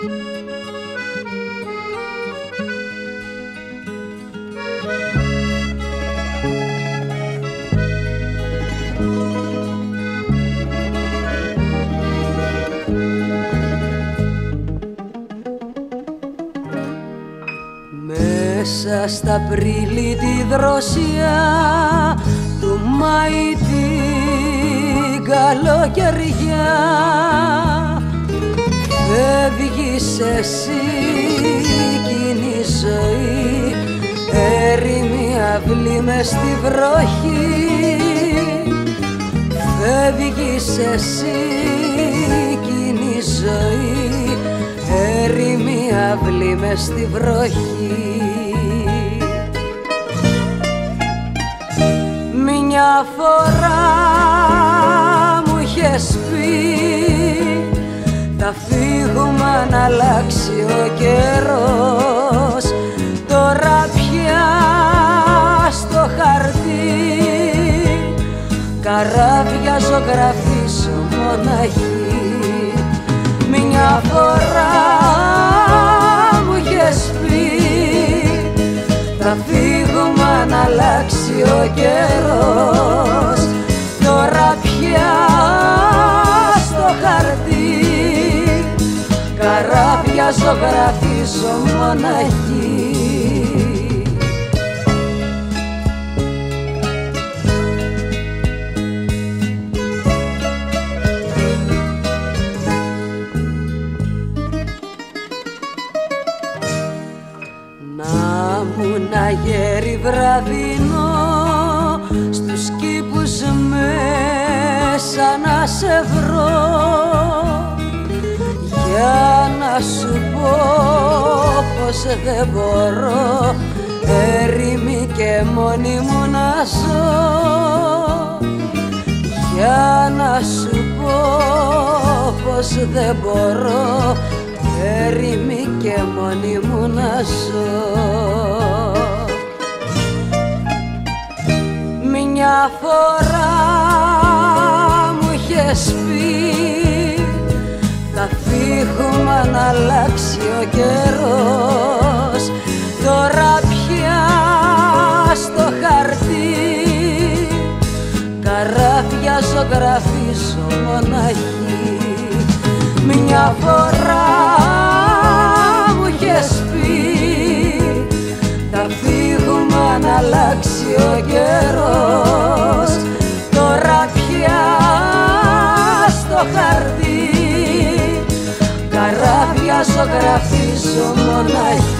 Μέσα στα πρίλη τη δροσιά του Μάη την καλοκαιριά Φεύγεις εσύ κοινή ζωή. Έρημη αυλή μες στη βροχή. Φεύγεις εσύ κοινή ζωή. Έρημη αυλή μες στη βροχή. Μια φορά μου είχες πει θα φύγουμε αν αλλάξει ο καιρός. Τώρα πια στο χαρτί. Καράβια ζωγραφίσω μοναχή. Μια φορά μου είχες πει. Θα φύγουμε αν αλλάξει ο καιρός καράβια ζωγραφίζω μοναχή. Να μου να γέρι βραδινό στους κήπους μέσα να σε βρω. για να σου πω πως δεν μπορώ. Ερήμη και μόνη μου να ζω. Για να σου πω πως δεν μπορώ. Ερήμη και μόνη μου να ζω. Μια φορά μου είχες αλλάξει ο καιρός. Τώρα πια στο χαρτί καράβια ζωγραφίζω μοναχή. Μια φορά μου είχες πει θα φύγουμε αν αλλάξει ο καιρός χαρτί καράβια ζωγραφίζω μοναχή